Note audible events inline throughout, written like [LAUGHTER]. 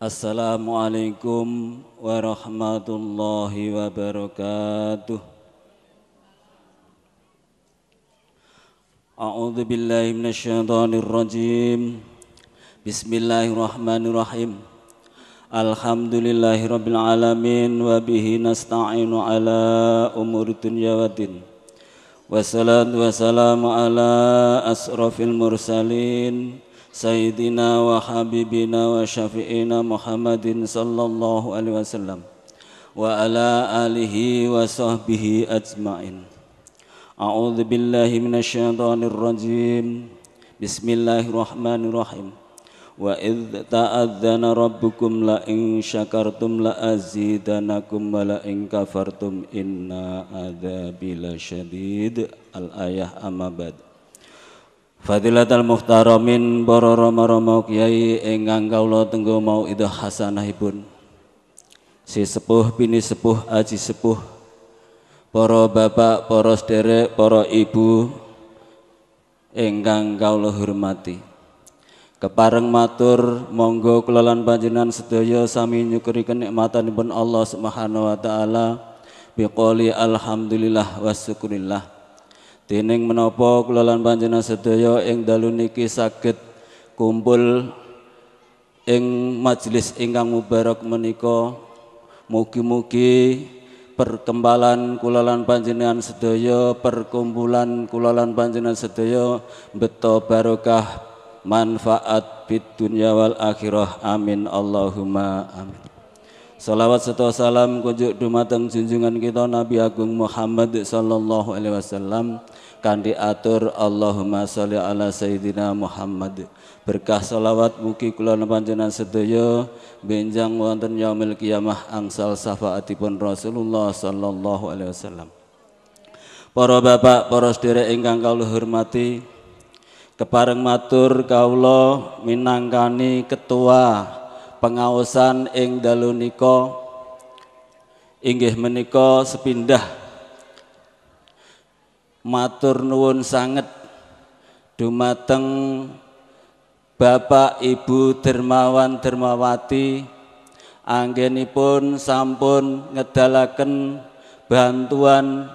Assalamualaikum warahmatullahi wabarakatuh. A'udzu billahi minasyaitonir rajim. Bismillahirrahmanirrahim. Alhamdulillahi rabbil alamin wa bihi nasta'inu ala umuri dunya waddin. Wassalatu wassalamu ala asrafil mursalin. سيدنا وحبيبنا وشفيعنا محمد صلى الله عليه وسلم وعلى آله وصحبه أجمعين. أعوذ بالله من الشيطان الرجيم. بسم الله الرحمن الرحيم. وإذ تأذن ربكم لئن شكرتم لأزيدنكم ولئن كفرتم إن عذابي لشديد. الآية أما بعد. Fadilatul muhtaramin para rama-rama kiai ingkang kawula tenggo mau itu hasanahipun. Si sepuh bini sepuh aji sepuh para bapak, para sederek, para ibu ingkang kawula hormati. Kepareng matur monggo kula lan panjenengan sedaya sami nyukuri kenikmatanipun Allah Subhanahu wa taala biqouli alhamdulillah wa syukurillah. Dening menapa kula lan panjenengan sedaya ing dalu niki saged kumpul ing majelis ingkang mubarak menika. Mugi-mugi perkembalan kula lan panjenengan sedaya perkumpulan kula lan panjenengan sedaya beto barokah manfaat fid dunya wal akhirah. Amin. Allahumma amin. Salawat serta salam kunjuk dumateng junjungan kita Nabi Agung Muhammad sallallahu alaihi wasallam kandi atur Allahumma sholli ala sayyidina Muhammad. Berkah salawat mugi kula panjenengan sedaya. Benjang wonten yaumil kiamah angsal syafaatipun Rasulullah sallallahu alaihi wasallam. Para bapak, para sedherek ingkang kawula hormati kepareng matur kawula minangkani ketua pengawasan ing dalu nika. Inggih menika sepindah matur nuwun sanget. Dumateng Bapak Ibu Dermawan Dermawati. Anggenipun sampun ngedalaken bantuan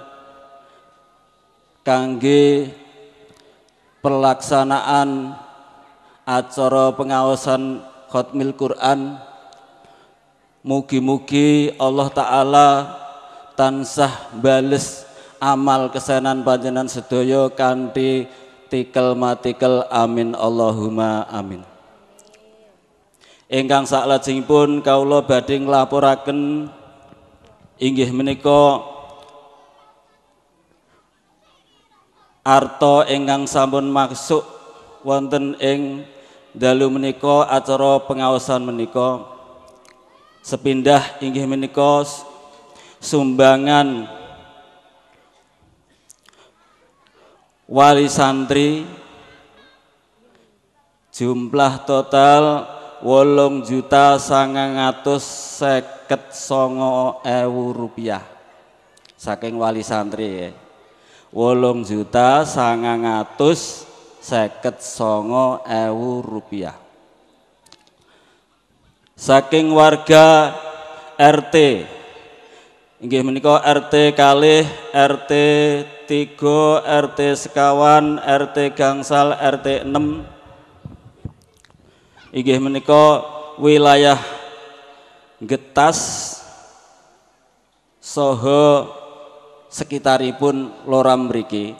kangge pelaksanaan acara pengawasan khatmil Quran. Mugi-mugi Allah Ta'ala tansah bales amal kesenan panjenengan sedaya kanthi tikel matikel amin Allahumma amin. Ingkang saklajengipun kawula badhe nglaporaken inggih menika arta ingkang sampun masuk wonten ing dalu menika acara pengawasan menika. Sepindah inggih menika sumbangan wali santri jumlah total wolong juta sangang atus seket songo ewu rupiah. Saking wali santri ya. Wolong juta sangang atus seket songo ewu rupiah. Saking warga RT inggih menika RT kalih RT 3 RT sekawan RT gangsal RT 6 inggih menika wilayah getas soho sekitaripun loram mriki.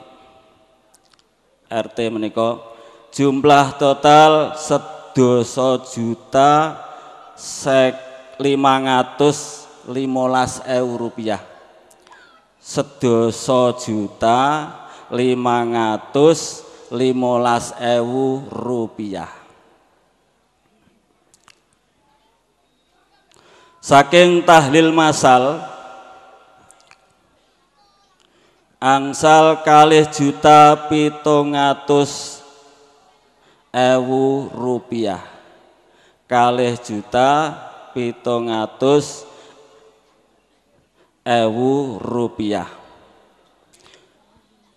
RT menika jumlah total sedoso juta sek ngatus limolas ewu rupiah sedoso juta ngatus limolas ewu rupiah. Saking tahlil masal angsal kalih juta pitung atus ewu rupiah. Kalih juta pitung atus ewu rupiah.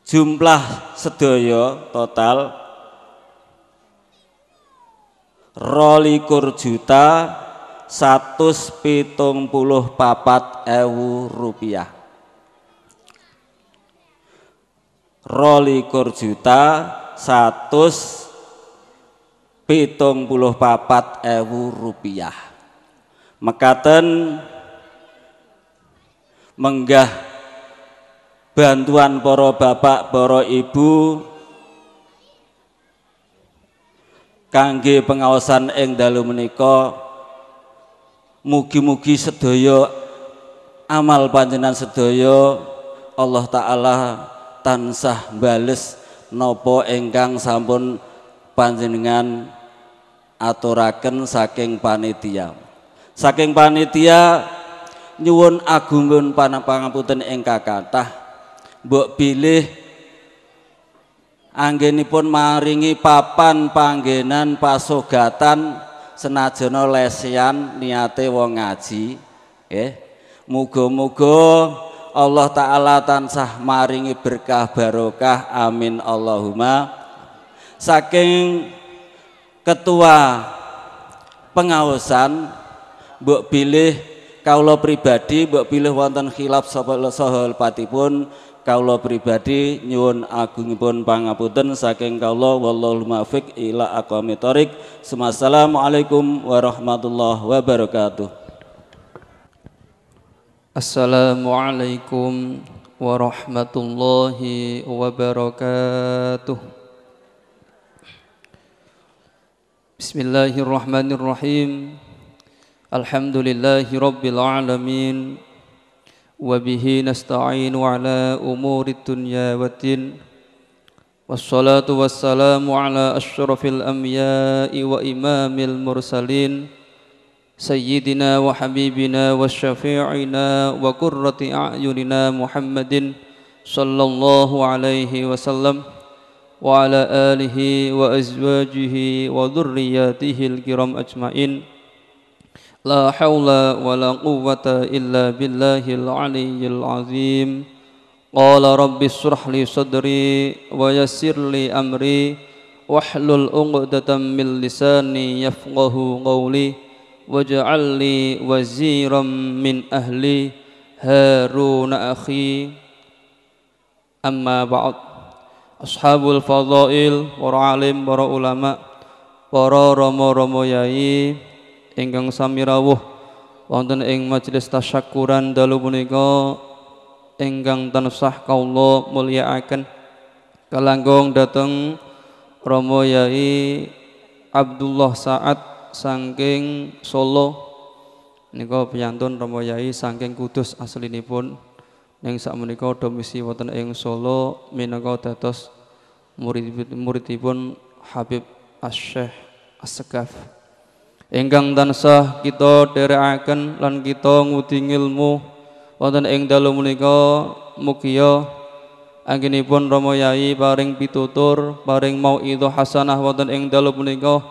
Jumlah sedaya total rolikur juta satus pitung puluh papat ewu rupiah. Rolikur juta satus pitung puluh papat ewu rupiah. Mekaten menggah bantuan para bapak para ibu kangge pengawasan ing dalu menika mugi-mugi sedaya amal panjenengan sedaya Allah taala tansah bales nopo ingkang sampun panjenengan aturaken saking panitia. Saking panitia nyuwun agungipun pangapunten ingkang kathah mbok pilih anggenipun maringi papan panggenan pasogatan senajana lesian niate wong ngaji nggih. Muga-muga Allah taala tansah maringi berkah barokah. Amin. Allahumma. Saking ketua pengawasan mbok pilih kaula pribadi mbok pilih wonten khilaf saha patipun kaula pribadi nyuwun agungipun pangapunten saking kaula wallahu muwaffiq ila aqwamit thoriq. Assalamualaikum warahmatullahi wabarakatuh. Assalamualaikum warahmatullahi wabarakatuh. Bismillahirrahmanirrahim. Alhamdulillahi rabbil alamin. وبه نستعين على أمور الدنيا والدين والصلاة والسلام على أشرف الأنبياء وإمام المرسلين سيدنا وحبيبنا وشفيعنا وقرة أعيننا محمد صلى الله عليه وسلم وعلى آله وأزواجه وذرياته الكرام أجمعين لا حول ولا قوة إلا بالله العلي العظيم. قال رب اشرح لي صدري ويسر لي أمري. واحلل عقدة من لساني يفقه قولي. واجعل لي وزيرا من أهلي. هارون أخي. أما بعد. أصحاب الفضائل ورعالم ورعلماء para romo-romo ingkang sami rawuh wonten ing majelis tasyakuran dalu punika ingkang tansah kaula mulyakaken. Kalanggung dhateng Romo Yai Abdullah Saad saking Solo. Nika piyantun Romo Yai saking Kudus aslinipun. Ning sakmenika domisi wonten ing Solo minangka dados murid muridipun Habib Asy-Syaikh As-Sekaf ingkang tansah kita dherekaken lan kita ngudi ilmu. Wonten ing dalu menika mugia. Anggenipun Rama Yai paring pitutur paring mauidhah hasanah wonten ing dalu menika.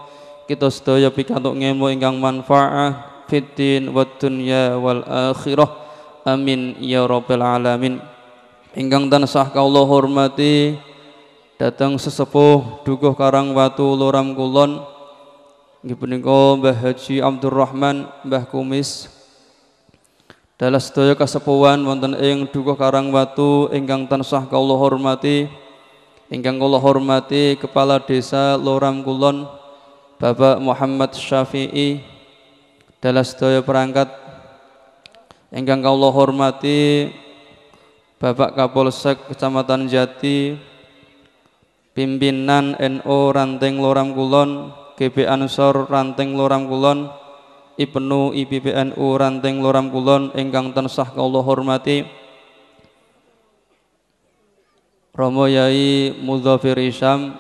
Kita sedaya pikantuk ilmu ingkang manfaat fitin wa dunya wal akhirah. Amin ya rabbal alamin. Ingkang tansah kaula hormati datang sesepuh dukuh karang watu loram kulon Nggih punika Mbah Haji Abdurrahman Mbah Kumis. Dalam sedaya kasepuhan wonten ing dukuh Karangwatu ingkang tansah kawula hormati ingkang kula hormati Kepala Desa Loram Kulon Bapak Muhammad Syafi'i. Dalam sedaya perangkat ingkang kawula hormati Bapak Kapolsek Kecamatan Jati pimpinan NU Ranting Loram Kulon GB Ansor Ranting Loram Kulon Ibnu IPPNU Ranting Loram Kulon ingkang tansah kawula hormati Romo Yai Mudzafir Isyam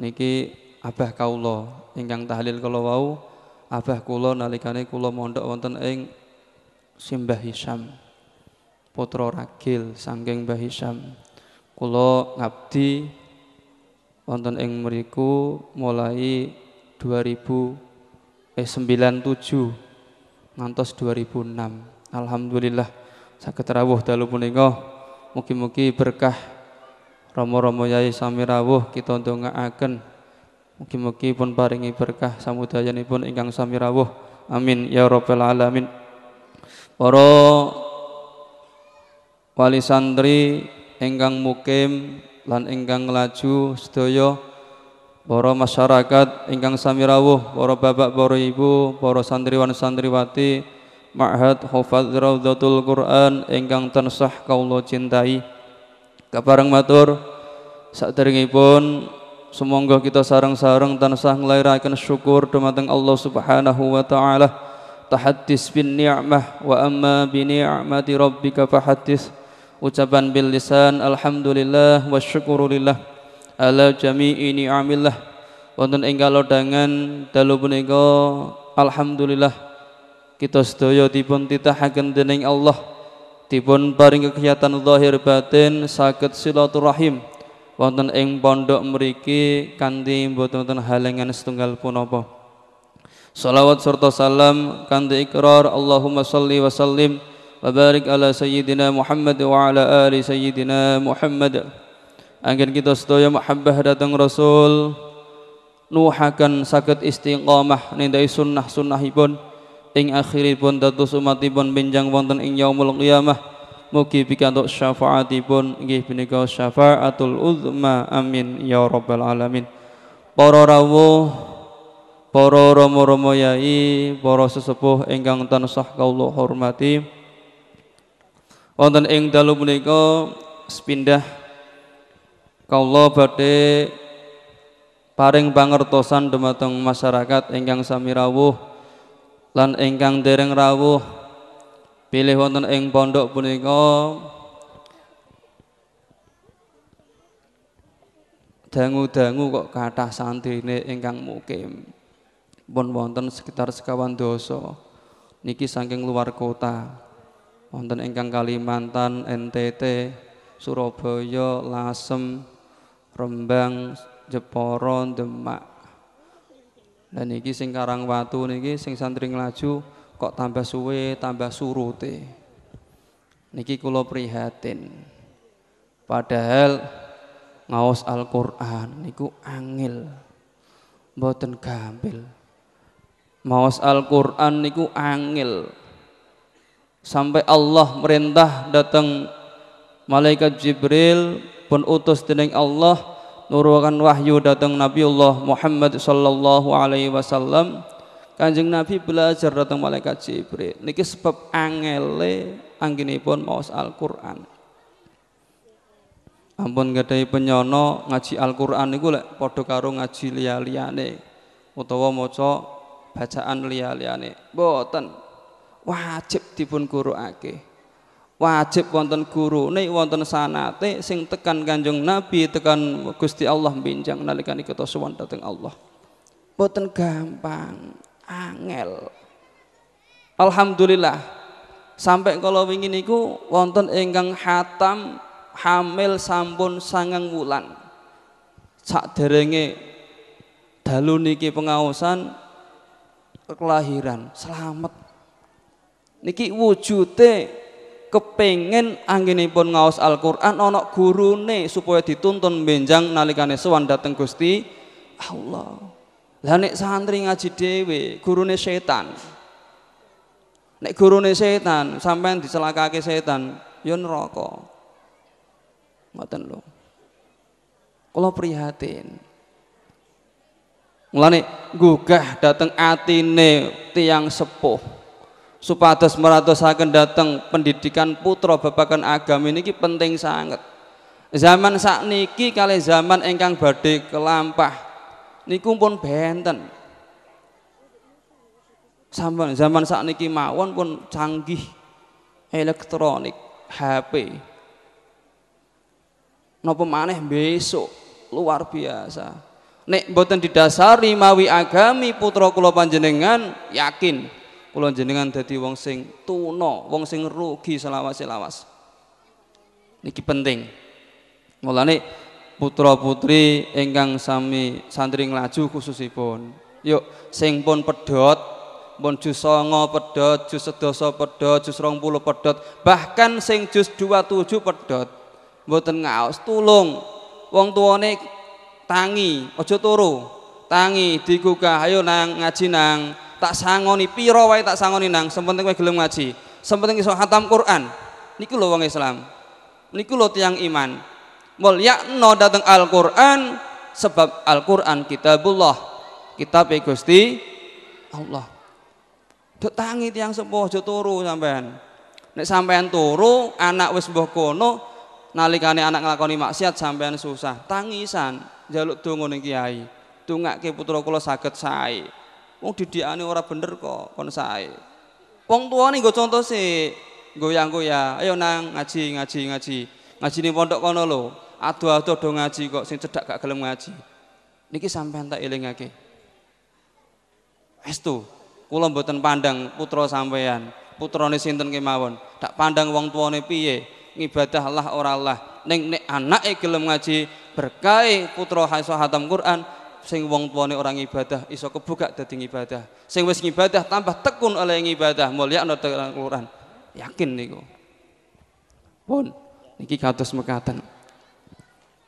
niki abah kawula ingkang tahlil kala wau abah kula nalikane kula mondok wonten ing Simbah Hisyam putra ragil saking Mbah Hisyam kula ngabdi wonten ing mriku mulai 2000 eh 97 ngantos 2006 Alhamdulillah saged rawuh dalu punika. Mugi-mugi berkah Romo-romo Yai sami rawuh kita ndongaaken. Mugi-mugi pun paringi berkah samudayanipun ingkang sami rawuh. Amin ya rabbal alamin. Para wali santri ingkang mukim lan ingkang laju sedaya para masyarakat ingkang sami rawuh para bapak para ibu para santriwan santriwati Ma'had Hufaz Raudhatul Quran ingkang tansah kaula cintai kapareng matur saderengipun Semoga kita sarang-sarang tansah nglairaken syukur dumateng Allah Subhanahu wa taala. Tahaddis bin ni'mah wa amma bi ni'mati rabbika fahaddis. Ucapan bil lisan alhamdulillah wa syukurulillah ala jami'i ni'amillah. Wonten ing kalodhangan dalu punika alhamdulillah kita sedaya dipun titahaken dening Allah dipun paring kegiatan zahir batin saged silaturahim wonten ing pondok mriki kanthi mboten wonten halangan setunggal punapa. Salawat serta salam kanthi ikrar Allahumma salli wa sallim wa barik ala sayyidina Muhammad wa ala ali sayyidina Muhammad. Angin kita sedaya mahabbah datang Rasul. Nuhakan sakit istiqamah nindai sunnah sunnahipun ing akhiripun dados umatipun benjang wonten ing yaumul qiyamah. Mugi pikantuk syafaatipun. Nggih punika syafaatul uzma. Amin. Ya rabbal alamin. Para rawuh, para rama-rama yai, para sesepuh ingkang tansah kawula hormati. Wonten ing dalu punika sepindah kawula badhe paring pangertosan dumateng masyarakat ingkang sami rawuh lan ingkang dereng rawuh. Pilih wonten ing pondok punika dangu-dangu kok kathah santrine ingkang mukim. Pun wonten sekitar sekawan dosa niki saking luar kota. Wonten ingkang Kalimantan NTT Surabaya Lasem Rembang Jepara Demak. Dan niki sing Karangwatu niki sing santri nglaju kok tambah suwe tambah surute niki kula prihatin. Padahal ngaos Al-Qur'an niku angel. Mboten gampil. Maos Al-Qur'an niku angel. Sampai Allah merintah datang malaikat Jibril pun utus dening Allah nurukan wahyu datang Nabiullah Muhammad sallallahu alaihi wasallam Kanjeng Nabi belajar datang malaikat Jibril. Niki sebab angele anggenipun maos Al-Qur'an. Ampun gadai penyono ngaji Al-Qur'an niku lek padha karo ngaji liya-liyane utawa maca bacaan liya-liyane. Mboten. Wajib dipun gurukake. Wajib wonten gurune wonten sanate sing tekan Kanjeng Nabi tekan Gusti Allah binjang nalika kita sowan dhateng Allah. Mboten gampang angel. Alhamdulillah sampai kalau wingi niku wonten ingkang hatam hamil sampun sangang wulan. derenge dalu niki pengaosan kelahiran selamat. Niki wujute kepengen anggenipun ngaos Al-Qur'an ana gurune supaya dituntun benjang nalikane sowan dateng Gusti Allah. Lah nek santri ngaji dhewe, gurune setan. Nek gurune setan, sampean dicelakake setan, ya neraka. Ngoten lho. Kula prihatin. Mulane gugah dateng atine tiang sepuh supados meratosaken dateng pendidikan putra babagan agama ini penting sangat. Zaman sakniki kali zaman ingkang badhe kelampah niku pun benten. Zaman zaman saat niki mawon pun canggih elektronik, HP. Napa maneh besok luar biasa. Nek mboten didasari mawi agami putra kula panjenengan yakin kula jenengan dadi wong sing tuna, wong sing rugi selawas-selawas. Niki penting. Mulane putra putri ingkang sami santri nglaju khususipun yuk sing pun pedot pun jus songo pedot jus sedoso pedot jus rong puluh pedot bahkan sing jus dua tujuh pedot mboten ngaos tulung wong tuane tangi ojo turu tangi digugah ayo nang ngaji nang tak sangoni piro wae tak sangoni nang, sepenting kowe gelem ngaji. Sepenting iso khatam Quran. Niku lho wong Islam. Niku lho tiang iman. Mulyakno dateng Al-Qur'an sebab Al-Qur'an kitabullah. Kitab Gusti Allah. Dok tangi tiang sepuh aja turu sampean. Nek sampean turu, anak wis mbah kono, nalikane anak nglakoni maksiat sampean susah. Tangisan, jaluk donga ning kiai. Dongake putra kula saged sae. Wong didikane ora bener kok, kon sae. Wong tuane nggo contoh sih, goyang-goyang. Ayo nang ngaji, ngaji, ngaji. Ngaji ning pondok kono lho. Ado-ado do ngaji kok sing cedak gak gelem ngaji. Niki sampean tak elingake. Estu, Kula mboten pandang putra sampean, putrane sinten kemawon. Tak pandang wong tuane piye, ngibadah Allah ora Allah. Ning nek anake gelem ngaji berkah putra hatam Quran, sing wong tuane orang ibadah iso kebuka dadi ibadah. Sing wis ngibadah tambah tekun oleh ngibadah, mulya ana Quran. Yakin niku. Pun niki kados mekaten.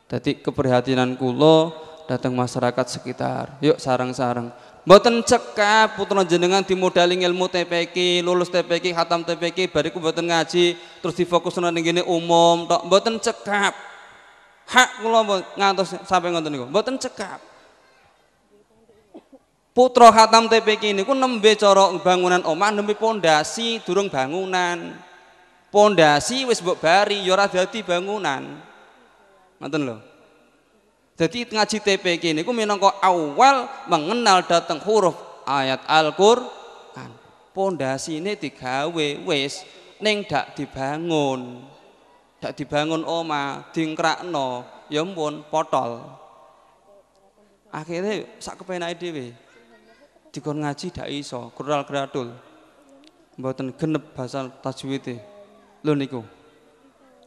Dadi keprihatinan kula datang masyarakat sekitar. Yuk sarang-sarang Mboten cekap putra jenengan dimodali ilmu TPK, lulus TPK, khatam TPK, bariku mboten ngaji, terus difokusno ning ngene umum tok. Mboten cekap. Hak kula ngantos sampai ngoten niku. Mboten cekap. Putra khatam TPK niku nembe cara bangunan omah nembe pondasi durung bangunan. Pondasi wis mbok bari ya ora bangunan. Ngoten lho. Jadi ngaji TPK ini ku minangka awal mengenal datang huruf ayat Al-Qur'an. Pondasine digawe wis ning dak dibangun. Dak dibangun oma, dingkrakno, ya ampun potol. Akhirnya sak kepenake dhewe. Dikon ngaji dak iso, krural gradul. Mboten genep bahasa tajwid Lho niku.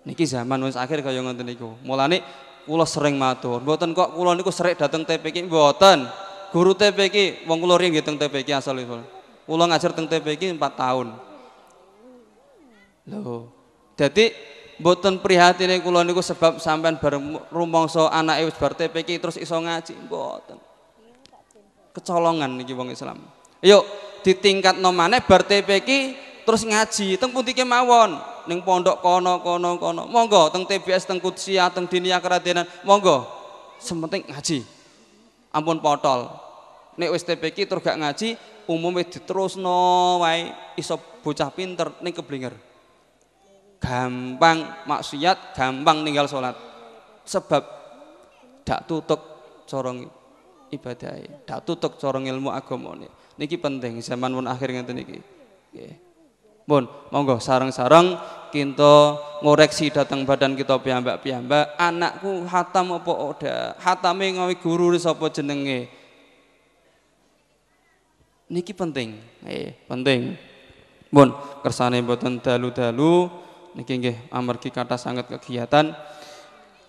Niki zaman wis akhir kaya ngoten niku. Mulane kula sering matur. Mboten kok kula niku sering dateng TPK mboten. Guru TPK wong kula riyen teng TPK asalipun. Kula ngajar teng TPK 4 tahun. Lho. Dadi mboten prihatine kula niku sebab sampean bareng rumangsa anake wis bar TPK terus iso ngaji mboten. Kecolongan niki wong Islam. Yuk ditingkatno maneh bar TPK terus ngaji teng pundi kemawon ning pondok kono kono kono. Monggo teng TBS teng Kudsia teng Dinia Keradenan. Monggo. Sementing ngaji. Ampun potol. Nek wis terus gak ngaji, umumnya diterusno wae iso bocah pinter ning keblinger. Gampang maksiat, gampang ninggal salat. Sebab dak tutuk corong ibadah, dak tutuk corong ilmu agama Niki penting zaman pun akhir ngeten niki. Nggih. Monggo sarang-sarang kita ngoreksi datang badan kita piyambak-piyambak, anakku hatam apa oda? Hatame ngawi guru sapa jenenge? Niki penting. Eh, penting. Pun, kersane mboten dalu-dalu niki nggih amargi kata sangat kegiatan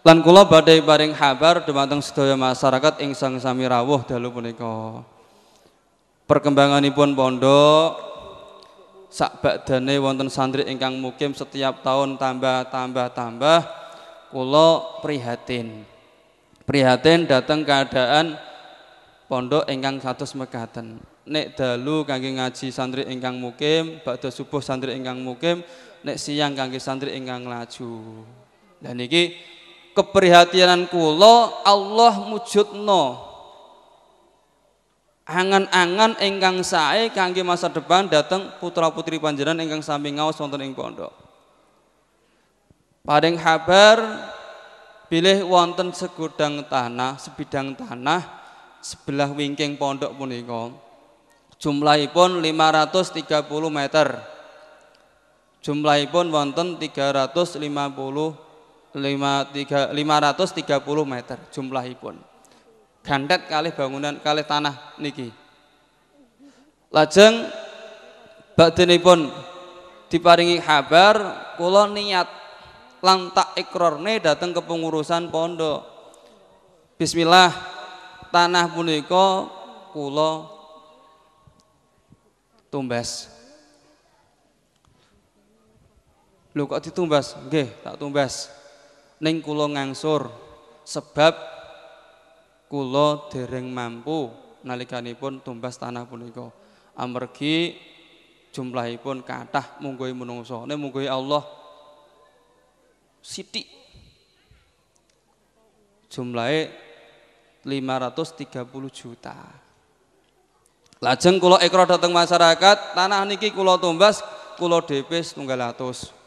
lan kula badai baring kabar dumateng sedaya masyarakat ing sang sami rawuh dalu punika. Perkembanganipun pondok sak badane wonten santri ingkang mukim setiap tahun tambah tambah tambah kula prihatin. Prihatin datang keadaan pondok ingkang satu mekaten. Nek dalu kangge ngaji santri ingkang mukim badhe subuh santri ingkang mukim nek siang kangge santri ingkang laju. Dan niki keprihatinan kula Allah mujudno angan-angan ingkang sae kangge masa depan dateng putra-putri panjenengan ingkang sami ngaos wonten ing pondok. Paring kabar pilih wonten segudang tanah, sebidang tanah sebelah wingking pondok punika. Jumlahipun 530 meter. Jumlahipun wonten 350 530 meter jumlahipun gandet kali bangunan kali tanah niki. Lajeng badhenipun diparingi kabar kula niat lan tak ikrarne dateng kepengurusan pondok. Bismillah tanah punika kula tumbas. Lho kok ditumbas? Nggih, tak tumbas ning kula ngangsur sebab kula dereng mampu nalikanipun tumbas tanah punika. Amargi jumlahipun kathah mungguhi menungsa ne mungguhi Allah sithik jumlahe 530 juta. Lajeng kula ikra dhateng masyarakat tanah niki kula tumbas kula DP 100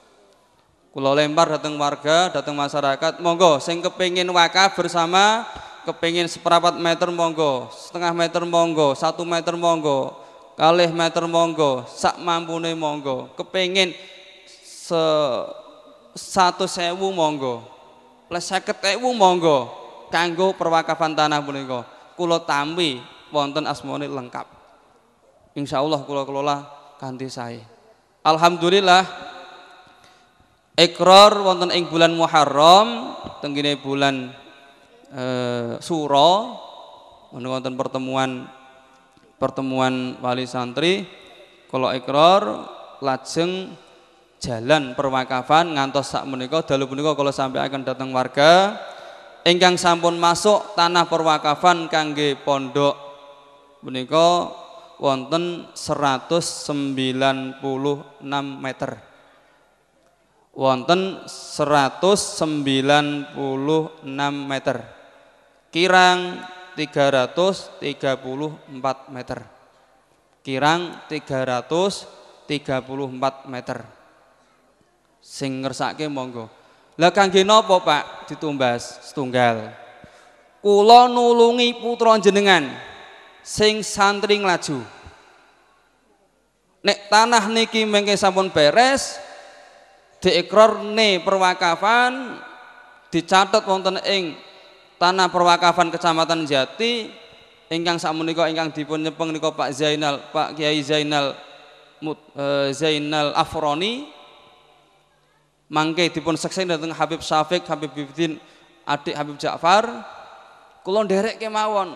Kulau lempar datang warga, datang masyarakat. Monggo, sing kepingin wakaf bersama, kepingin seperapat meter monggo, setengah meter monggo, satu meter monggo, kalih meter monggo, sak mampune monggo. Kepingin se satu sewu monggo, plus seket sewu monggo, kanggo perwakafan tanah punika. Kulo tambi wonten asmoni lengkap. Insya Allah kulo kelola kanti saya. Alhamdulillah ikrar wonten ing bulan Muharram tenggine bulan eh, Suro wonten pertemuan pertemuan wali santri. Kalau ikrar lajeng jalan perwakafan ngantos sak menika dalu punika kalau sampai akan datang warga. Ingkang sampun masuk tanah perwakafan kangge pondok menika wonten 196 meter wonten 196 meter. Kirang 334 meter. Kirang 334 meter. Sing ngersake monggo. Lah kangge napa Pak? Ditumbas setunggal. Kula nulungi putra jenengan sing santri nglaju. Nek tanah niki mengke sampun beres ne perwakafan dicatat wonten ing tanah perwakafan Kecamatan Jati ingkang sakmenika ingkang dipun nyepeng nika Pak Zainal Pak Kiai Zainal uh, Zainal Afroni. Mangke dipun seksen dateng Habib Syafiq Habib Bibdin adik Habib Ja'far. Kula nderek kemawon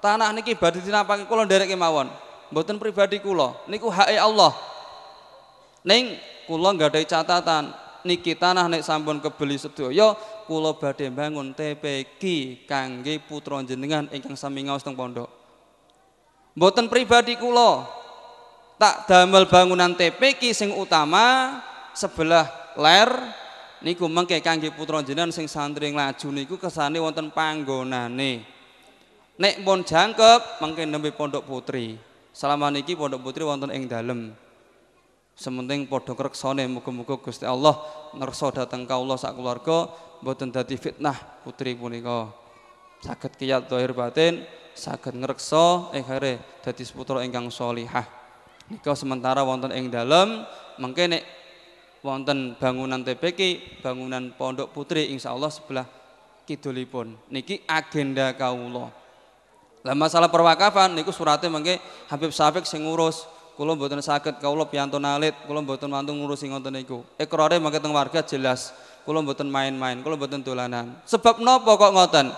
tanah niki badhe dinapake kula nderek kemawon mboten pribadi kula. Niku hak Allah ning kula nggadahi catatan niki tanah nek sampun kebeli sedaya kula badhe bangun TPQ kangge putra jenengan ingkang sami ngaos teng pondok. Mboten pribadi kula tak damel bangunan TPQ sing utama sebelah ler niku mengke kangge putra jenengan sing santri nglaju niku kesane wonten panggonane. Nek pun jangkep mengke nembe pondok putri. Selama niki pondok putri wonten ing dalem. Sementing padha kreksane muga-muga Gusti Allah ngersa dhateng kaula sak keluarga mboten dadi fitnah putri punika. Saged kiyat zahir batin, saged ngreksa ehare dadi putra ingkang sholihah. Nika sementara wonten ing dalem mengke nek wonten bangunan TPK, bangunan Pondok Putri insyaallah sebelah kidulipun. Niki agenda kaula. Lah masalah perwakafan niku surate mengke Habib Syafiq sing ngurus kula mboten saged kawula piantun alit, kula mboten mantu ngurusi ngoten niku. Ikrare mangke teng warga jelas, kula mboten main-main, kula mboten dolanan. Sebab napa kok ngoten?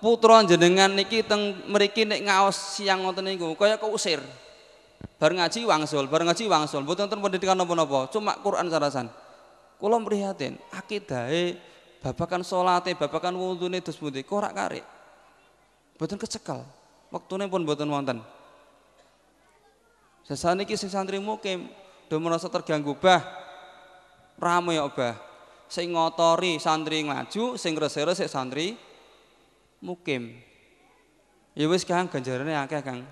Putra jenengan niki teng mriki nek ngaos siang ngoten niku kaya keusir. Bar ngaji wangsul, bar ngaji wangsul, mboten wonten pendidikan napa-napa, cuma Quran sarasan. Kula prihatin, akidahe babakan salate, babakan wudune dos pundi, kok ora karek. Mboten kecekel. Wektune pun mboten wonten. Sesane iki sing santri mukim do merasa terganggu bah. Rame ya bah. Sing ngotori santri ngaju, sing resik-resik santri mukim. Ya wis Kang ganjarane akeh Kang.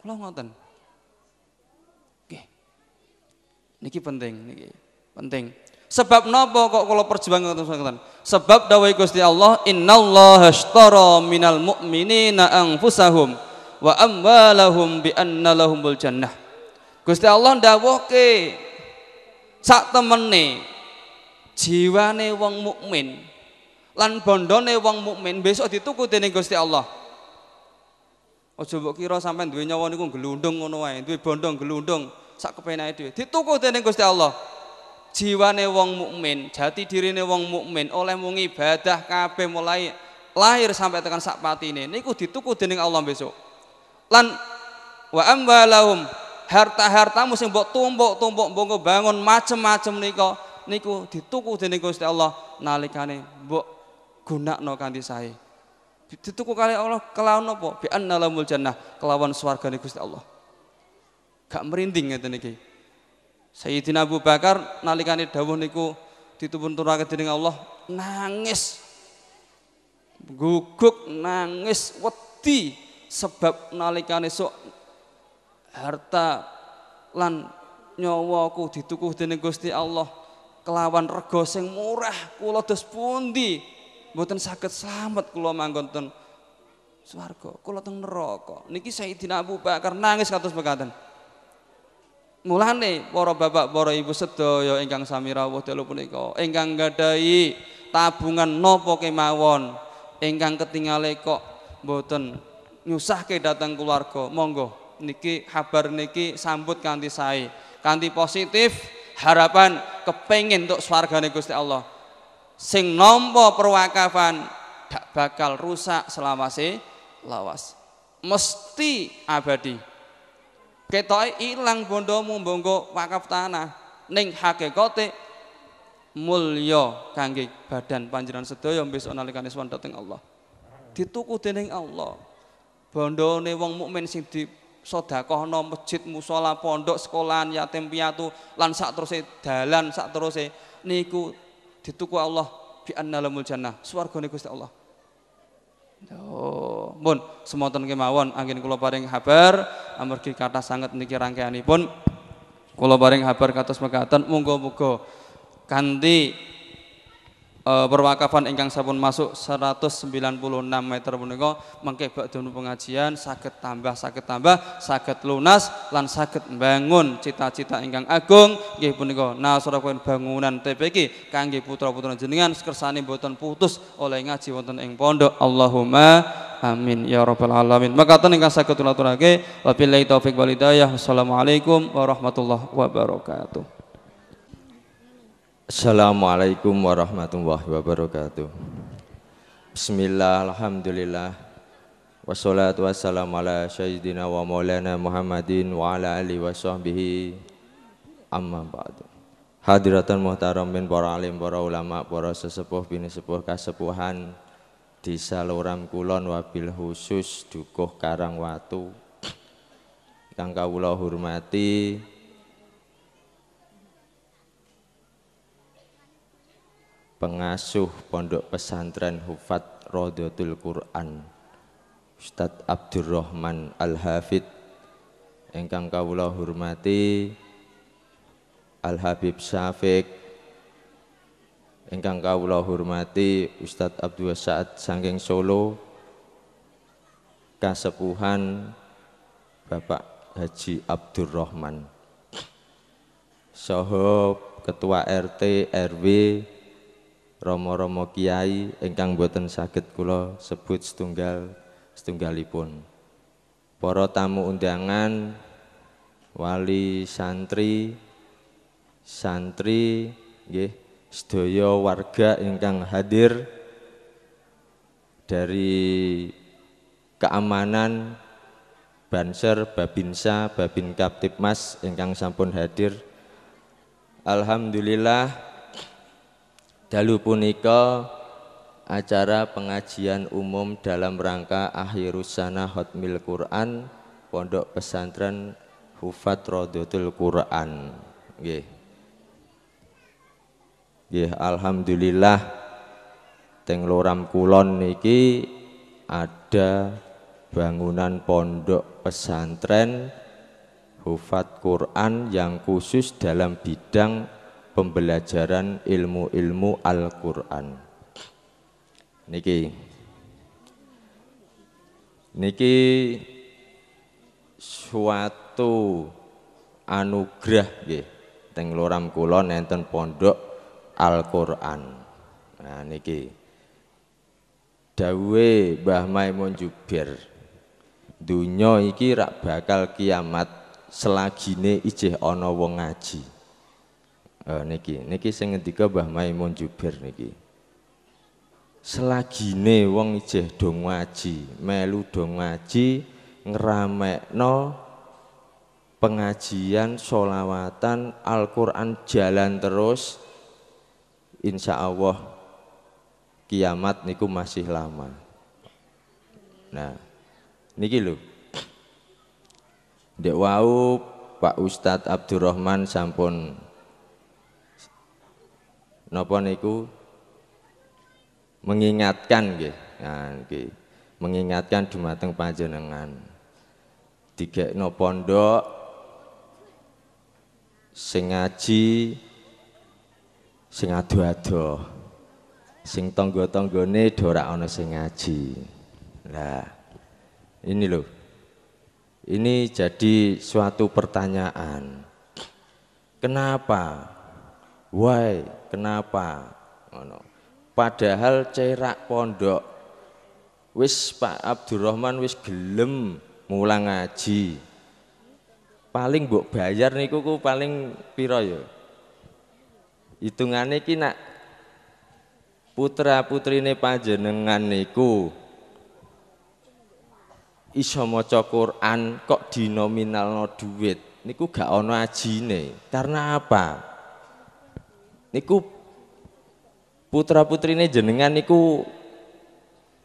Kula ngoten. Oke. Niki penting niki. Penting. Sebab napa kok kula perjuangan ngoten Sebab dawuh Gusti Allah, "Innallaha ashtara minal mu'minina anfusahum wa amwalahum bi anna lahumul jannah. Gusti Allah ndawuhke sak temene jiwane wong mukmin lan bondone wong mukmin besok dituku dening Gusti Allah. Aja mbok kira sampean duwe nyawa niku gelundung ngono wae, duwe bondo gelundung sak kepenake dhewe. Dituku dening Gusti Allah. Jiwane wong mukmin, jati dirine wong mukmin oleh mung ibadah kabeh mulai lahir sampai tekan sak patine niku dituku dening Allah besok lan wa amwalahum harta-hartamu sing mbok tumpuk-tumpuk mbok bangun macem-macem nika niku dituku dening Gusti Allah nalikane mbok gunakno kanthi sae. Dituku kali Allah kelawan apa? Bi annalahumul jannah kelawan swargane Gusti Allah. Gak merinding ngeten iki. Sayyidina Abu Bakar nalikane dawuh niku ditupun turake dening Allah nangis. Guguk nangis wedi sebab nalikane sok harta lan nyawaku ditukuh dening Gusti Allah kelawan rego sing murah kula dos pundi? Mboten saged slamet kula manggon ten swarga kula teng neraka. Niki Sayyidina Abu Bakar nangis kados mekaten. Mulane para bapak, para ibu sedaya ingkang sami rawuh dalu punika, ingkang gadhahi tabungan napa kemawon, ingkang ketingale kok mboten nyusahke datang keluarga, monggo niki kabar niki sambut kanthi sae, kanthi positif, harapan kepengin untuk swargane Gusti Allah. Sing nampa perwakafan dak bakal rusak selawase lawas. Mesti abadi. Ketoke ilang bondomu mbonggo wakaf tanah. Ning hakikate mulya kangge badan panjenengan sedaya besok nalikane sowan dhateng Allah. Dituku dening Allah bondone wong mukmin sing di sedekahno masjid musala pondok sekolahan yatim piatu lan sak teruse dalan sak teruse niku dituku Allah bi annalumul jannah. Swargane Gusti Allah. Oh, pun semonten kemawon angin kula paring kabar amargi kata sangat niki rangkaianipun. Kula paring kabar kados mekaten muga-muga kanthi uh, perwakafan ingkang sampun masuk 196 meter punika mengke badhe pengajian saged tambah saged tambah saged lunas lan saged bangun cita-cita ingkang agung. Nggih punika nasraken bangunan TPK kangge putra-putra jenengan kersane boten putus oleh ngaji wonten ing pondok. Allahumma amin ya rabbal alamin. Makaten ingkang saged kula aturake wabillahi taufik wal hidayah. Wassalamualaikum warahmatullahi wabarakatuh Assalamualaikum warahmatullahi wabarakatuh. Bismillah, Alhamdulillah. Wassalatu wassalamu ala syahidina wa maulana Muhammadin wa ala alihi wa sahbihi. Amma ba'du. Hadiratan muhtaramin para alim, para ulama, para sesepuh, bini sepuh, kasepuhan Di saluram kulon wabil khusus dukuh karang watu Kang kawula hormati pengasuh pondok pesantren Hufat Rodotul Quran Ustadz Abdurrahman Al-Hafid ingkang kawula hormati Al Habib Syafiq ingkang kawula hormati Ustadz Abdul Saad Sangking Solo kasepuhan Bapak Haji Abdurrahman. Soho Ketua RT RW Romo-romo kiai ingkang boten saged kula sebut setunggal setunggalipun. Para tamu undangan, wali santri, santri nggih sedaya warga ingkang hadir dari keamanan Banser, Babinsa, Babin Kaptipmas ingkang sampun hadir. Alhamdulillah Dalu punika acara pengajian umum dalam rangka akhirus sana hotmil Quran Pondok Pesantren Hufat Rodotul Quran. Nggih. Nggih, alhamdulillah teng Loram Kulon niki ada bangunan pondok pesantren Hufat Quran yang khusus dalam bidang pembelajaran ilmu-ilmu Al-Qur'an. Niki niki suatu anugerah nggih teng Loram kula nenten pondok Al-Qur'an. Nah niki dawuhe Mbah Maimun Jubir iki rak bakal kiamat selagine ijih ana wong ngaji. Uh, niki, niki sing ngendika Mbah Maimun niki. Selagine wong ijeh do ngaji, melu do ngaji, ngramekno pengajian, solawatan, Al-Quran jalan terus, insya Allah kiamat niku masih lama. Nah, niki lho. Dek wau Bapak Ustadz Abdurrahman sampun napa niku mengingatkan nggih. Nah, nggih. Mengingatkan dumateng panjenengan. Digekno pondok sing ngaji sing ado-ado. Sing tangga-tanggane do ora ana sing ngaji. Lah, ini loh. Ini jadi suatu pertanyaan. Kenapa? Why? Kenapa? Ngono. Padahal cerak pondok wis Pak Abdurrahman wis gelem mulang ngaji. Paling mbok bayar niku ku paling pira ya? Hitungane iki nak putra-putrine panjenengan niku iso maca Quran kok dinominalno duit niku gak ana ajine. Karena apa? Niku putra-putrine jenengan niku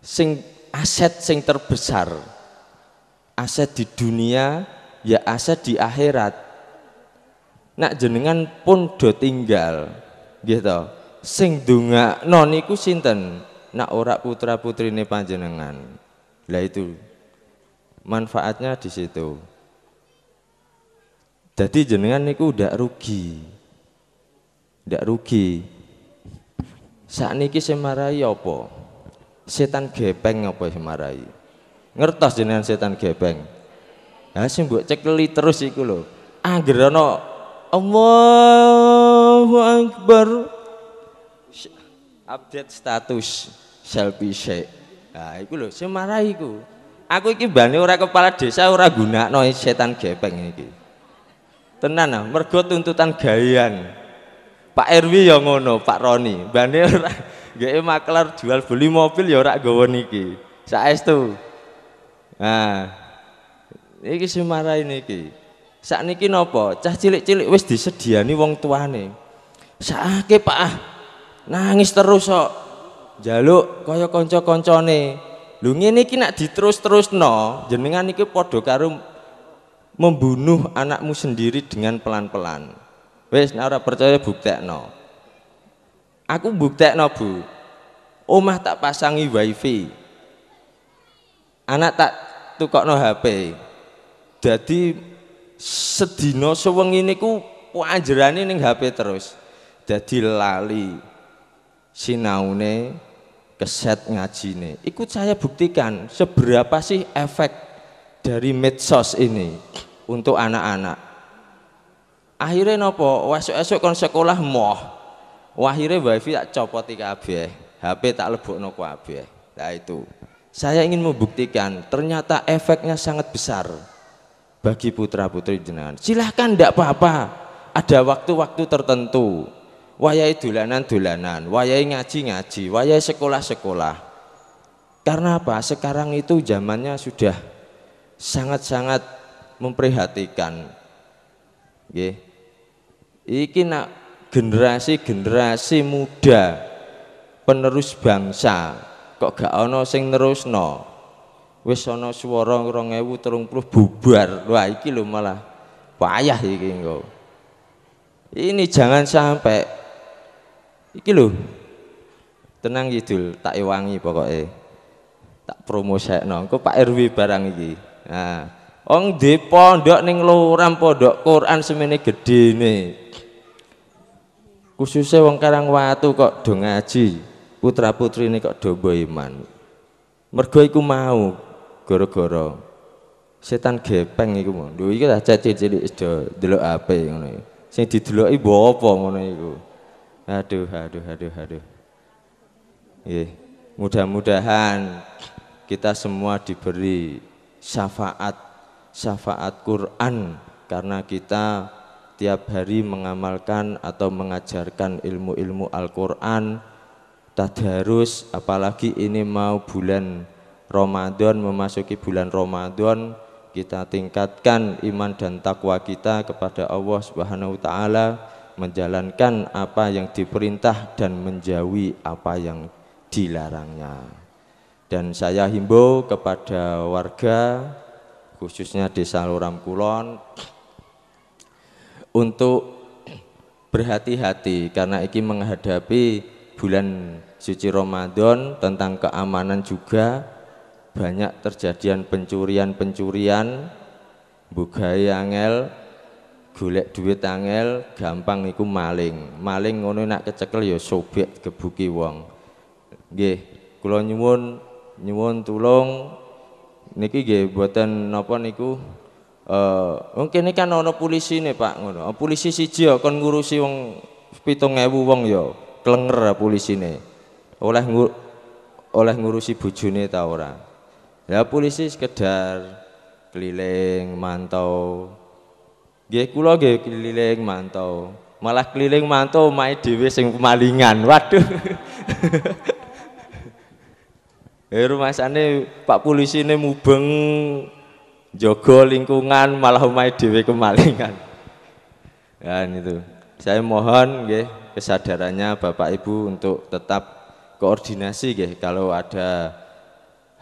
sing aset sing terbesar. Aset di dunia ya aset di akhirat. Nak jenengan pun do tinggal gitu. Sing dongakno niku sinten? Nak ora putra-putrine panjenengan. Lah itu manfaatnya di situ. Jadi jenengan niku udah rugi. Ndak rugi. Saat niki semarai apa? Setan gepeng apa semarai? Ngertos jenengan setan gepeng. Ha sing mbok cekeli terus iku lho. Angger ana Allahu Akbar. Update status selfie shake. Nah, iku lho semarai iku. Aku iki bane ora kepala desa ora gunakno setan gepeng iki. Tenan ah, mergo tuntutan gawean. Pak RW ya ngono, Pak Roni. Bane ora nggih maklar jual beli mobil ya ora gawa niki. Saestu. Nah, iki semarai niki. Sakniki napa? Cah cilik-cilik wis disediani wong tuane. Sakake Pak ah. Nangis terus kok. Jaluk kaya kanca-kancane. Lho ngene iki nek diterus-terusno, jenengan iki padha karo membunuh anakmu sendiri dengan pelan-pelan. Wis nek ora percaya buktekno. Aku buktekno, Bu. Omah tak pasangi wifi. Anak tak tukokno HP. Jadi sedina sewengi niku panjerane ning HP terus. Dadi lali sinaune keset ngajine. Ikut saya buktikan seberapa sih efek dari medsos ini untuk anak-anak. Akhirnya nopo, esok-esok kon sekolah moh. Wahire wifi tak copoti kabeh, HP tak lebokno kabeh. Nah itu. Saya ingin membuktikan ternyata efeknya sangat besar bagi putra-putri jenengan. Silahkan tidak apa-apa. Ada waktu-waktu tertentu wayai dolanan-dolanan, wayai ngaji-ngaji, wayai sekolah-sekolah. Karena apa? Sekarang itu zamannya sudah sangat-sangat memprihatinkan. Nggih. Iki nak generasi-generasi muda penerus bangsa kok gak ana sing nerusno. Wis ana swara 2030 bubar. Wah iki lho malah payah iki engko. Ini jangan sampai iki lho tenang Yidul tak ewangi pokoknya tak promosekno engko Pak RW barang iki nah Wong di pondok ning loram pondok Quran semene gedene. Khususnya wong Karang Watu kok do ngaji, putra-putri ini kok do iman. Mergo iku mau gara-gara setan gepeng iku mau. Lho iki tak cilik-cilik do delok HP ngono. Sing dideloki mbok apa ngono iku. Aduh, aduh, aduh, aduh. Yeah. Mudah-mudahan kita semua diberi syafaat, syafaat Quran karena kita tiap hari mengamalkan atau mengajarkan ilmu-ilmu Al-Quran, tadarus, apalagi ini mau bulan Ramadan, memasuki bulan Ramadan, kita tingkatkan iman dan takwa kita kepada Allah Subhanahu wa taala menjalankan apa yang diperintah dan menjauhi apa yang dilarangnya. Dan saya himbau kepada warga khususnya Desa Loram Kulon untuk berhati-hati karena iki menghadapi bulan suci Ramadan tentang keamanan juga banyak terjadian pencurian-pencurian bugai angel golek duit angel gampang iku maling. Maling ngono nak kecekel ya sobek gebuki wong. Nggih kula nyuwun nyuwun tulung. Niki nggih mboten napa niku eh mungkin ini kan ana polisi nih Pak ngono. Polisi siji ya kon ngurusi wong 7000 wong ya klenger polisine. Oleh ngur, oleh ngurusi bojone ta ora. Ya polisi sekedar keliling mantau. Nggih kula nggih keliling mantau. Malah keliling mantau mae dhewe sing kemalingan. Waduh. [LAUGHS] Eh rumah sana Pak polisi ini mubeng jogo lingkungan malah umai dewe kemalingan. [LAUGHS] Kan itu. Saya mohon nggih kesadarannya Bapak Ibu untuk tetap koordinasi nggih. Kalau ada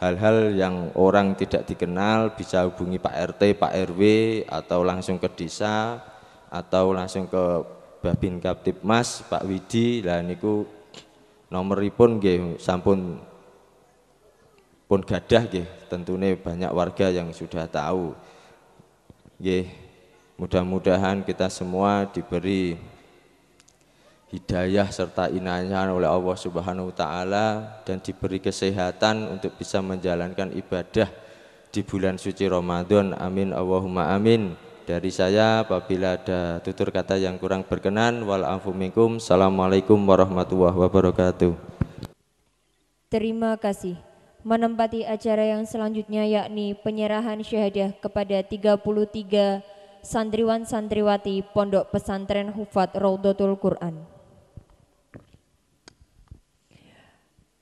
hal-hal yang orang tidak dikenal bisa hubungi Pak RT, Pak RW atau langsung ke desa atau langsung ke Babin Kaptipmas Pak Widi. Lah niku nomoripun nggih sampun pun gadah nggih tentunya banyak warga yang sudah tahu nggih mudah-mudahan kita semua diberi hidayah serta inayah oleh Allah Subhanahu wa taala dan diberi kesehatan untuk bisa menjalankan ibadah di bulan suci Ramadan. Amin Allahumma amin. Dari saya apabila ada tutur kata yang kurang berkenan wal afu minkum. Assalamualaikum warahmatullahi wabarakatuh. Terima kasih menempati acara yang selanjutnya yakni penyerahan syahadah kepada 33 santriwan santriwati Pondok Pesantren Hufat Raudhatul Quran.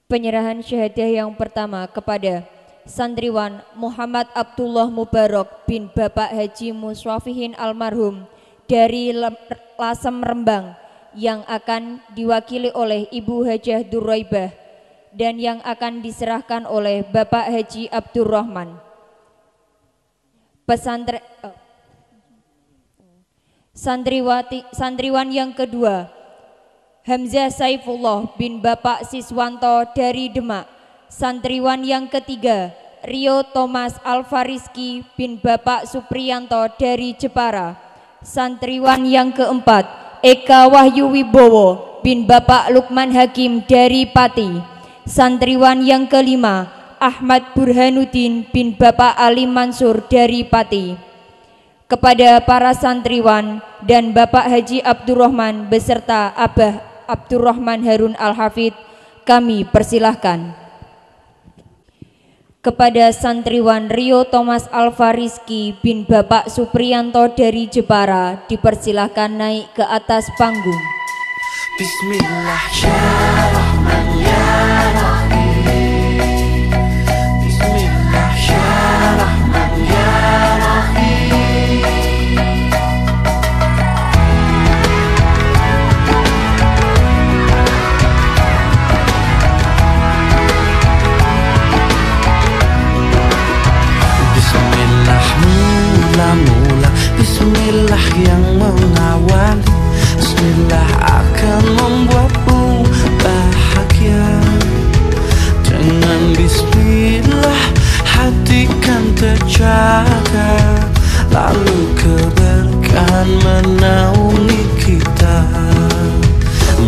Penyerahan syahadah yang pertama kepada santriwan Muhammad Abdullah Mubarak bin Bapak Haji Muswafihin almarhum dari Lasem Rembang yang akan diwakili oleh Ibu Hajah Duraibah dan yang akan diserahkan oleh Bapak Haji Abdurrahman. Pesantren oh. Santriwati, santriwan yang kedua Hamzah Saifullah bin Bapak Siswanto dari Demak. Santriwan yang ketiga Rio Thomas Alfariski bin Bapak Supriyanto dari Jepara. Santriwan yang keempat Eka Wahyu Wibowo bin Bapak Lukman Hakim dari Pati. Santriwan yang kelima, Ahmad Burhanuddin bin Bapak Ali Mansur dari Pati. Kepada para santriwan dan Bapak Haji Abdurrahman beserta Abah Abdurrahman Harun Al-Hafid, kami persilahkan. Kepada santriwan Rio Thomas Alfariski bin Bapak Supriyanto dari Jepara, dipersilahkan naik ke atas panggung. Bismillahirrahmanirrahim Bismillah yang mengawali Bismillah akan membuatmu bahagia. Dengan Bismillah hati kan terjaga. Lalu keberkahan menaungi kita.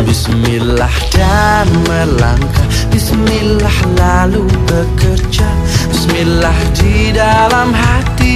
Bismillah dan melangkah. Bismillah lalu bekerja. Bismillah di dalam hatiku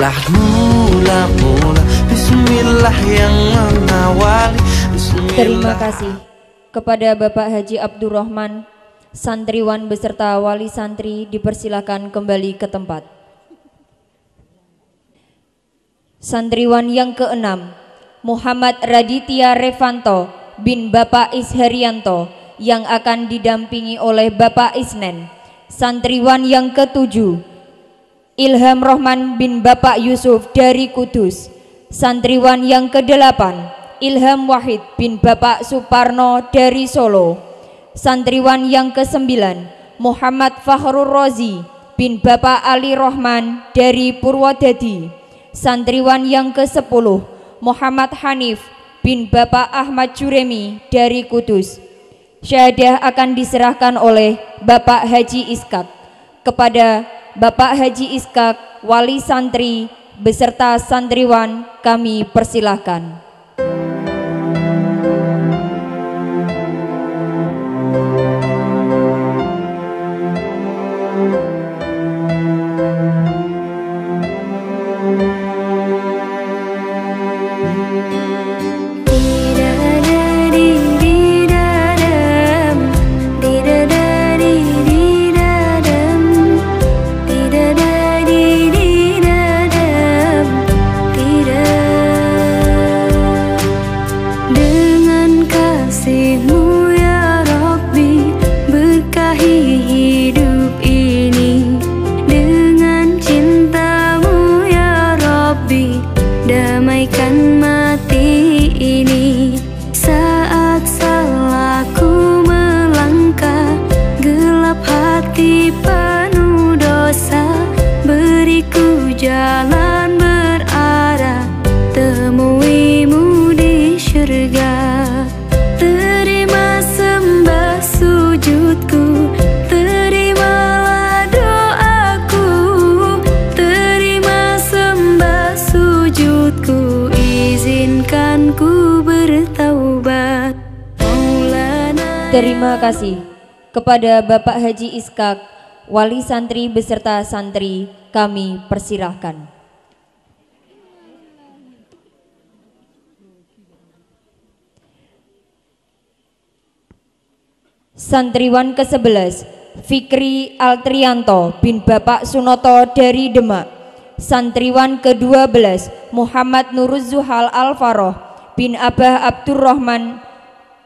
Bismillah mula-mula Bismillah yang mengawali Bismillah Terima kasih kepada Bapak Haji Abdurrahman, santriwan beserta wali santri dipersilakan kembali ke tempat. Santriwan yang keenam, Muhammad Raditya Revanto bin Bapak Isharianto yang akan didampingi oleh Bapak Isnen. Santriwan yang ketujuh, Ilham Rohman bin Bapak Yusuf dari Kudus. Santriwan yang kedelapan, Ilham Wahid bin Bapak Suparno dari Solo. Santriwan yang kesembilan, Muhammad Fakhrul Rozi bin Bapak Ali Rohman dari Purwodadi. Santriwan yang ke-10, Muhammad Hanif bin Bapak Ahmad Juremi dari Kudus. Syahadah akan diserahkan oleh Bapak Haji Iskak kepada Bapak Haji Iskak, wali santri beserta santriwan kami persilahkan. Terima kasih kepada Bapak Haji Iskak, wali santri beserta santri kami persilahkan. Santriwan ke-11 Fikri Altrianto bin Bapak Sunoto dari Demak Santriwan ke-12 Muhammad Nuruzzuhal Al-Faroh bin Abah Abdurrahman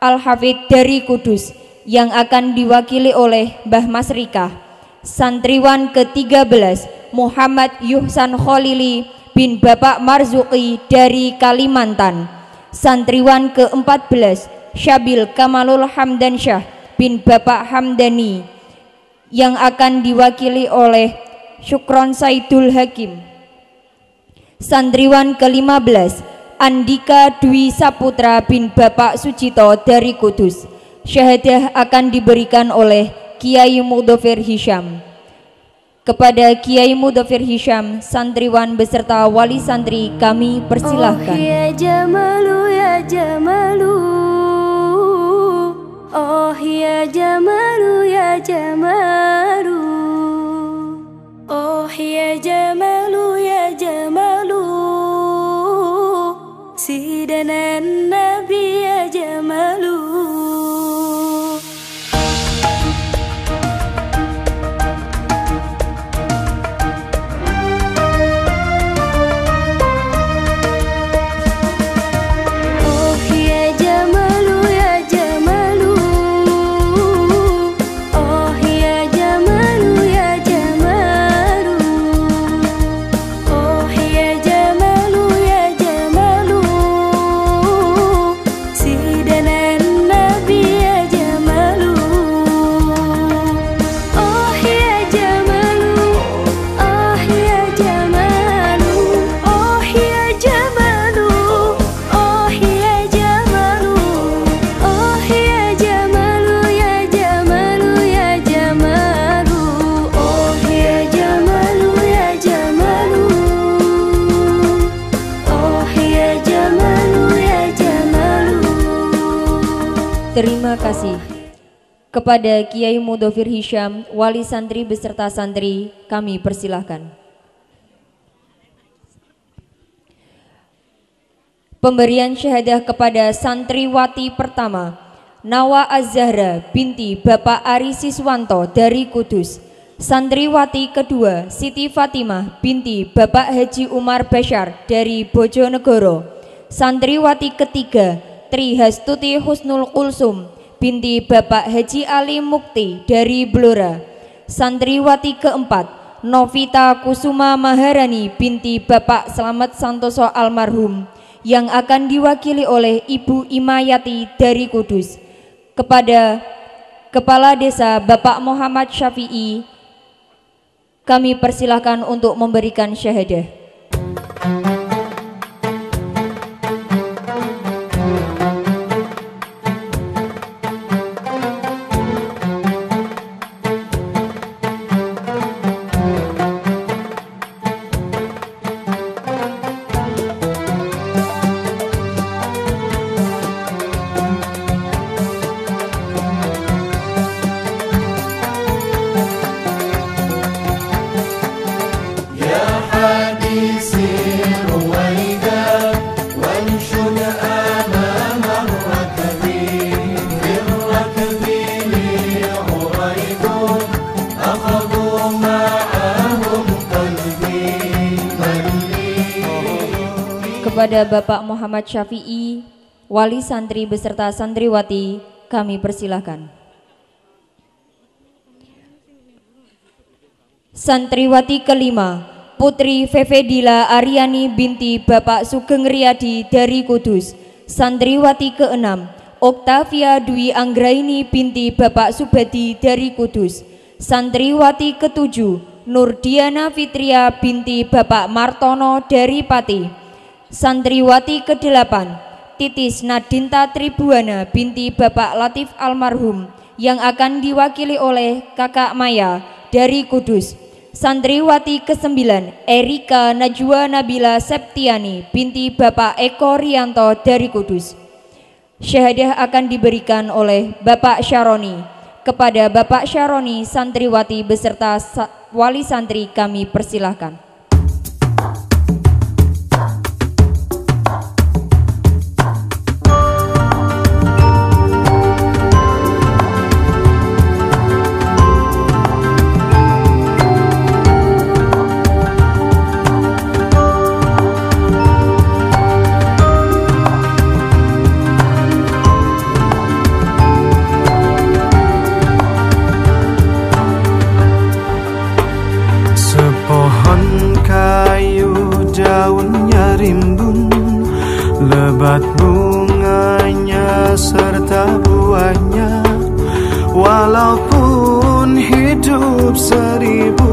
Al-Hafid dari Kudus yang akan diwakili oleh Mbah Mas Rika. Santriwan ke-13 Muhammad Yuhsan Khalili bin Bapak Marzuki dari Kalimantan. Santriwan ke-14 Syabil Kamalul Hamdansyah bin Bapak Hamdani yang akan diwakili oleh Syukron Saidul Hakim. Santriwan ke-15 Andika Dwi Saputra bin Bapak Sucito dari Kudus. Syahadah akan diberikan oleh Kiai Mudofir Hisham. Kepada Kiai Mudofir Hisham, santriwan beserta wali santri kami Oh persilahkan. ya Jamalu ya Jamalu Oh ya Jamalu ya Jamalu Oh ya Jamalu Kepada Kiai Mudofir Hisham, wali santri beserta santri, kami persilahkan. Pemberian syahadah kepada santriwati pertama, Nawa Az-Zahra binti Bapak Ari Siswanto dari Kudus. Santriwati kedua, Siti Fatimah binti Bapak Haji Umar Bashar dari Bojonegoro. Santriwati ketiga, Tri Hastuti Husnul Kulsum binti Bapak Haji Ali Mukti dari Blora. Santriwati keempat Novita Kusuma Maharani binti Bapak Slamet Santoso almarhum yang akan diwakili oleh Ibu Imayati dari Kudus kepada Kepala Desa Bapak Muhammad Syafi'i kami persilahkan untuk memberikan syahadah. Bapak Muhammad Syafi'i, wali santri beserta santriwati, kami persilahkan. Santriwati kelima, Putri Fevedila Aryani binti Bapak Sugeng Riyadi dari Kudus. Santriwati keenam, Oktavia Dwi Anggraini binti Bapak Subadi dari Kudus. Santriwati ketujuh, Nurdiana Fitria binti Bapak Martono dari Pati. Santriwati ke-8 Titis Nadinta Tribuana binti Bapak Latif almarhum yang akan diwakili oleh Kakak Maya dari Kudus. Santriwati ke-9 Erika Najwa Nabila Septiani binti Bapak Eko Rianto dari Kudus. Syahadah akan diberikan oleh Bapak Syaroni. Kepada Bapak Syaroni Santriwati beserta wali santri kami persilahkan. Hidup seribu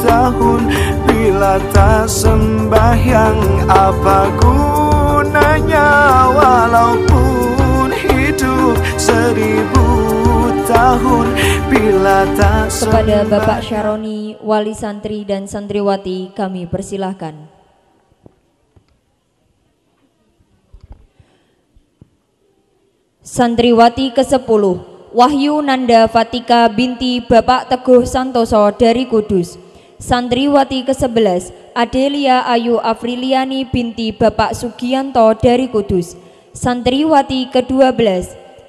tahun. Bila tak sembahyang apa gunanya? Walaupun hidup seribu tahun. Bila tak Kepada Bapak Syaroni, Wali Santri dan Santriwati kami persilahkan. Santriwati ke-10 Wahyu Nanda Fatika binti Bapak Teguh Santoso dari Kudus. Santriwati ke-11 Adelia Ayu Afriliani binti Bapak Sugianto dari Kudus. Santriwati ke-12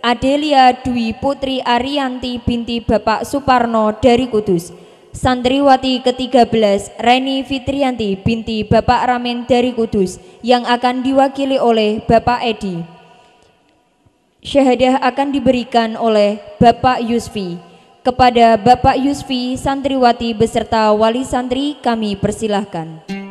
Adelia Dwi Putri Arianti binti Bapak Suparno dari Kudus. Santriwati ke-13 Reni Fitrianti binti Bapak Ramen dari Kudus yang akan diwakili oleh Bapak Edi Syahadah akan diberikan oleh Bapak Yusfi. Kepada Bapak Yusfi, santriwati beserta wali santri kami persilahkan.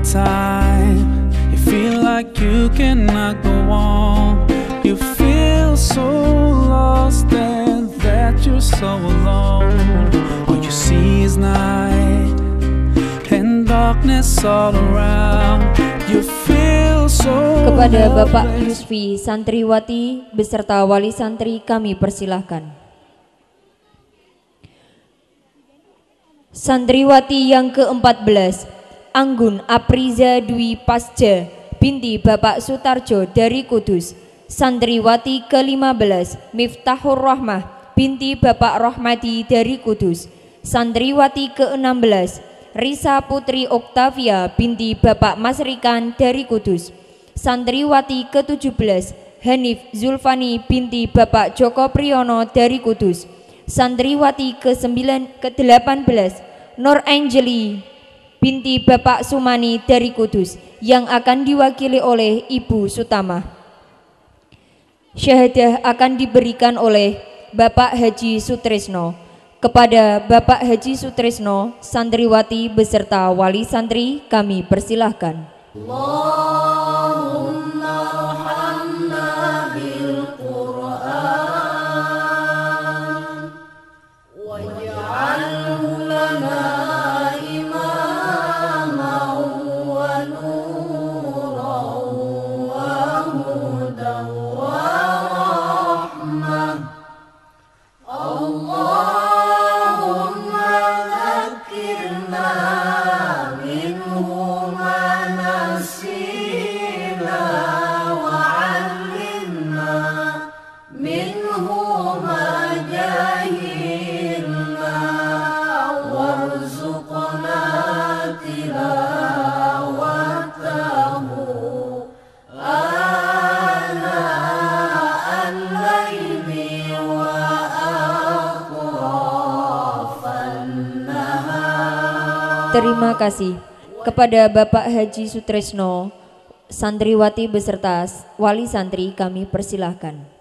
Time you feel like you cannot go on. You feel so lost and that you're so alone. All you see is night and darkness all around. You feel so Kepada Bapak. Yusfi Santriwati beserta wali santri kami persilahkan. Santriwati yang ke-14 Anggun Apriza Dwi Pasja binti Bapak Sutarjo dari Kudus. Santriwati ke-15 Miftahur Rahmah binti Bapak Rohmadi dari Kudus. Santriwati ke-16 Risa Putri Oktavia binti Bapak Masrikan dari Kudus. Santriwati ke-17 Hanif Zulfani binti Bapak Joko Priyono dari Kudus. Santriwati ke-9 ke-18 Nur Angeli binti Bapak Sumani dari Kudus yang akan diwakili oleh Ibu Sutama. Syahadah akan diberikan oleh Bapak Haji Sutrisno. Kepada Bapak Haji Sutrisno, santriwati beserta wali santri kami persilahkan. Terima kasih kepada Bapak Haji Sutrisno, santriwati beserta wali santri kami persilahkan.